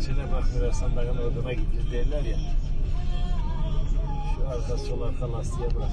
İçine bakmıyor sandalyenin oduna gidiyor derler ya. Şu arka sol arka lastiğe bırak.